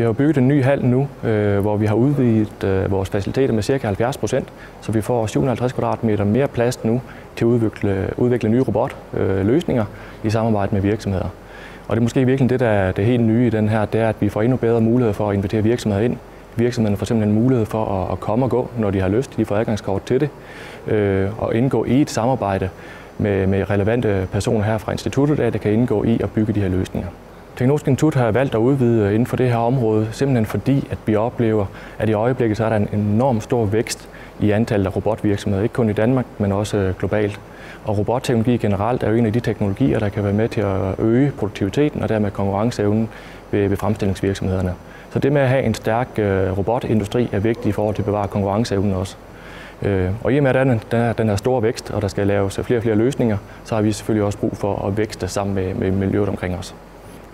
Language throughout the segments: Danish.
Vi har bygget en ny hal nu, øh, hvor vi har udvidet øh, vores faciliteter med ca. 70 procent, så vi får 750 kvadratmeter mere plads nu til at udvikle, udvikle nye robotløsninger øh, i samarbejde med virksomheder. Og det er måske virkelig det, der er det helt nye i den her, det er, at vi får endnu bedre mulighed for at invitere virksomheder ind. Virksomhederne får simpelthen en mulighed for at, komme og gå, når de har lyst. De får adgangskort til det, og indgå i et samarbejde med, med relevante personer her fra instituttet, der kan indgå i at bygge de her løsninger. Teknologisk Institut har valgt at udvide inden for det her område, simpelthen fordi, at vi oplever, at i øjeblikket så er der en enorm stor vækst i antallet af robotvirksomheder, ikke kun i Danmark, men også øh, globalt. Og robotteknologi generelt er jo en af de teknologier, der kan være med til at øge produktiviteten og dermed konkurrenceevnen ved, ved fremstillingsvirksomhederne. Så det med at have en stærk øh, robotindustri er vigtigt i forhold til at bevare konkurrenceevnen også. Øh, og i og med, at der er den her store vækst, og der skal laves flere og flere løsninger, så har vi selvfølgelig også brug for at vækste sammen med, med miljøet omkring os.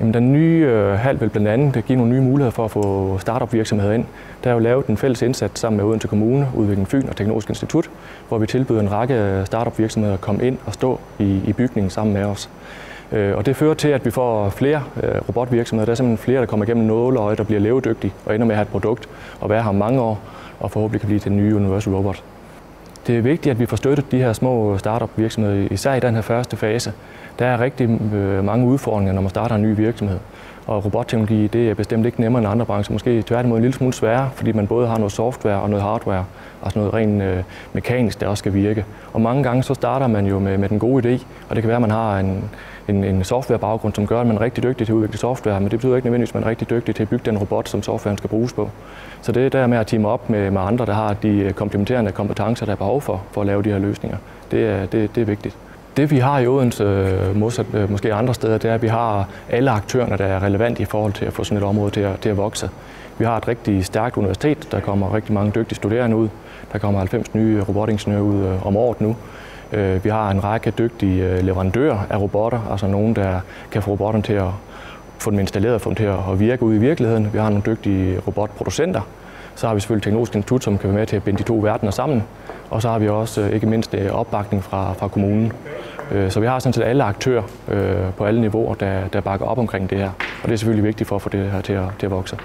Jamen, den nye øh, hal vil blandt andet give nogle nye muligheder for at få startup virksomheder ind. Der er jo lavet en fælles indsats sammen med Odense Kommune, Udvikling Fyn og Teknologisk Institut, hvor vi tilbyder en række startup virksomheder at komme ind og stå i, i bygningen sammen med os. Øh, og det fører til, at vi får flere øh, robotvirksomheder. Der er simpelthen flere, der kommer igennem nåleøje, der bliver levedygtige og ender med at have et produkt og være her mange år og forhåbentlig kan blive til den nye Universal Robot. Det er vigtigt, at vi får støttet de her små startup virksomheder, især i den her første fase. Der er rigtig øh, mange udfordringer, når man starter en ny virksomhed. Og robotteknologi det er bestemt ikke nemmere end andre brancher. Måske tværtimod en lille smule sværere, fordi man både har noget software og noget hardware, altså noget rent øh, mekanisk, der også skal virke. Og mange gange så starter man jo med, med den gode idé, og det kan være, at man har en, en, en softwarebaggrund, som gør, at man er rigtig dygtig til at udvikle software, men det betyder ikke nødvendigvis, at man er rigtig dygtig til at bygge den robot, som softwaren skal bruges på. Så det er der med at teame op med, med andre, der har de øh, komplementerende kompetencer, der er behov for, for at lave de her løsninger. Det er, det, det er vigtigt. Det vi har i Odense, modsat øh, måske andre steder, det er, at vi har alle aktørerne, der er relevante i forhold til at få sådan et område til at, til at vokse. Vi har et rigtig stærkt universitet, der kommer rigtig mange dygtige studerende ud. Der kommer 90 nye robotingeniører ud øh, om året nu. Øh, vi har en række dygtige leverandører af robotter, altså nogen, der kan få robotterne til at få dem installeret og få dem til at virke ude i virkeligheden. Vi har nogle dygtige robotproducenter. Så har vi selvfølgelig Teknologisk Institut, som kan være med til at binde de to verdener sammen. Og så har vi også øh, ikke mindst øh, opbakning fra, fra kommunen. Øh, så vi har sådan set alle aktører på alle niveauer, der, der bakker op omkring det her. Og det er selvfølgelig vigtigt for at få det her til at, til at vokse.